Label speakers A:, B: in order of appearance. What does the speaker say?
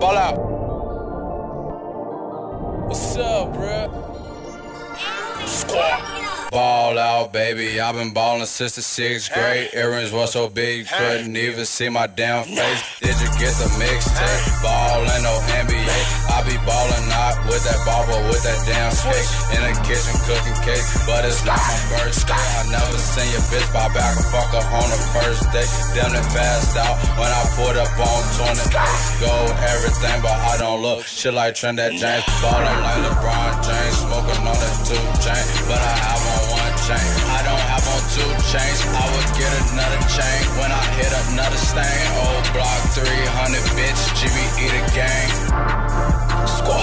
A: Ball out. What's up, bruh? Squad. Ball out, baby. I've been balling since the sixth grade. Earrings was so big, couldn't even see my damn face. Did you get the mixtape? Ball ain't no NBA. But with that damn cake. In the kitchen cooking cake, but it's not my birthday. I never seen your bitch buy back a fucker on the first day. Damn it fast out when I put up on 20 Go everything, but I don't look shit like Trinidad James. Ballin' like LeBron James, smoking on that two chain, but I have on one chain. I don't have on two chains. I would get another chain when I hit another stain. Old block 300, bitch. GBE the gang. Squad.